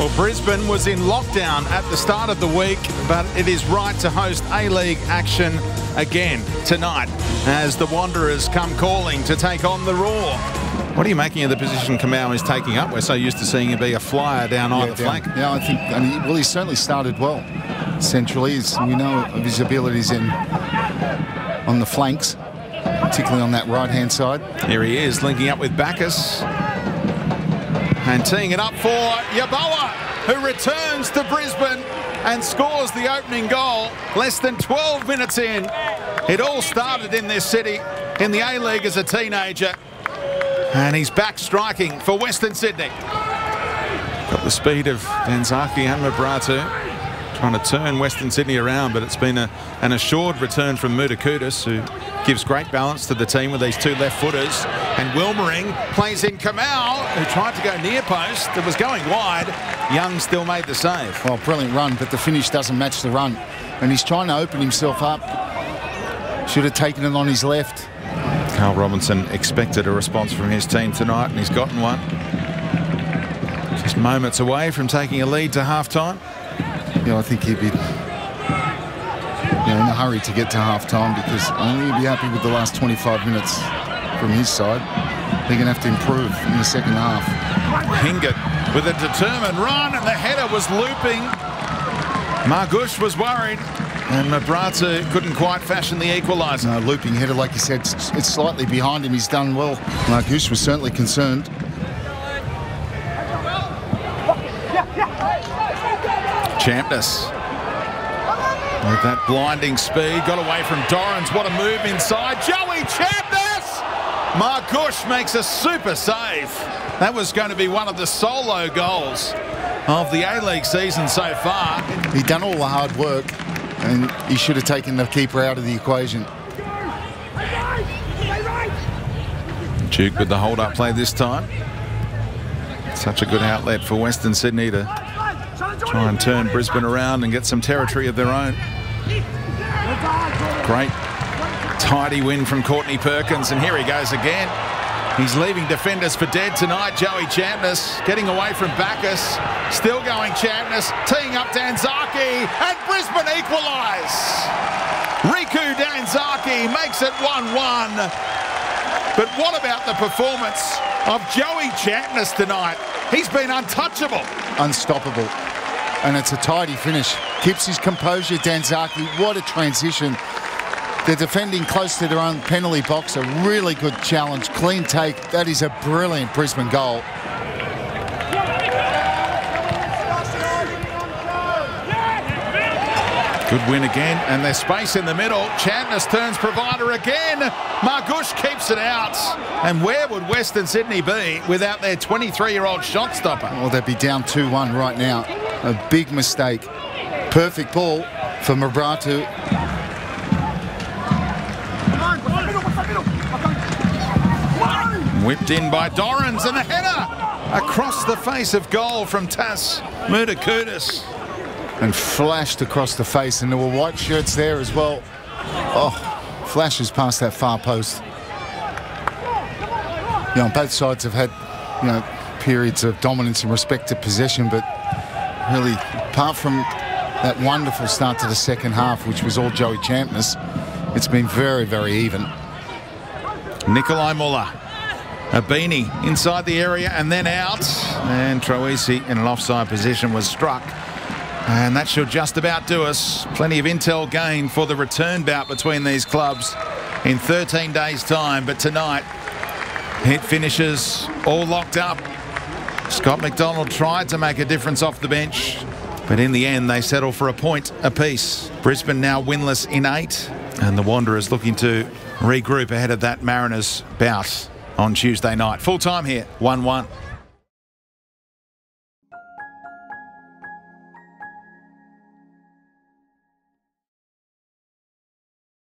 Well, Brisbane was in lockdown at the start of the week, but it is right to host A-League action again tonight as the Wanderers come calling to take on the Roar. What are you making of the position Kamau is taking up? We're so used to seeing him be a flyer down either flank. Yeah, I think, and he, well, he certainly started well centrally. As we know of his abilities in on the flanks, particularly on that right-hand side. Here he is, linking up with Baccus. And teeing it up for Yeboah, who returns to Brisbane and scores the opening goal less than 12 minutes in. It all started in this city in the A-League as a teenager. And he's back striking for Western Sydney. Got the speed of Danzaki and Mebrahtu trying to turn Western Sydney around, but it's been a, an assured return from Mourdoukoutas, who gives great balance to the team with these two left footers. And Wilmering plays in Kamau, who tried to go near post. It was going wide. Young still made the save. Well, brilliant run, but the finish doesn't match the run. And he's trying to open himself up. Should have taken it on his left. Carl Robinson expected a response from his team tonight, and he's gotten one. Just moments away from taking a lead to half-time. You know, I think he'd be you know, in a hurry to get to half-time because I think he'd be happy with the last 25 minutes from his side. They're going to have to improve in the second half. Hingert with a determined run, and the header was looping. Margush was worried. And Mebrahtu couldn't quite fashion the equaliser. No, looping header, like you said, it's slightly behind him. He's done well. Margush was certainly concerned. Champness. With that blinding speed, got away from Dorrans. What a move inside. Joey Champness! Margush makes a super save. That was going to be one of the solo goals of the A-League season so far. He'd done all the hard work and he should have taken the keeper out of the equation. Duke with the hold-up play this time. Such a good outlet for Western Sydney to try and turn Brisbane around and get some territory of their own. Great tidy win from Courtney Perkins, and here he goes again. He's leaving defenders for dead tonight. Joey Champness getting away from Baccus. Still going Champness. Teeing up Danzaki. And Brisbane equalise. Riku Danzaki makes it 1-1. But what about the performance of Joey Champness tonight? He's been untouchable. Unstoppable. And it's a tidy finish. Keeps his composure, Danzaki. What a transition. They're defending close to their own penalty box. A really good challenge. Clean take. That is a brilliant Brisbane goal. Good win again, and there's space in the middle. Champness turns provider again. Margush keeps it out. And where would Western Sydney be without their 23-year-old shot stopper? Well, they'd be down 2-1 right now. A big mistake. Perfect ball for Mebrahtu. Whipped in by Dorrans and a header across the face of goal from Tas Mourdoukoutas. And flashed across the face, and there were white shirts there as well. Oh, flashes past that far post. You know, both sides have had, you know, periods of dominance in respect to possession, but really, apart from that wonderful start to the second half, which was all Joey Champness, it's been very, very even. Nikolai Muller a beanie inside the area and then out. And Troisi in an offside position was struck. And that should just about do us. Plenty of intel gain for the return bout between these clubs in 13 days' time. But tonight, it finishes all locked up. Scott McDonald tried to make a difference off the bench. But in the end, they settle for a point apiece. Brisbane now winless in eight. And the Wanderers looking to regroup ahead of that Mariners bout on Tuesday night. Full time here, 1 1.